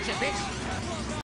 bunch of bitches.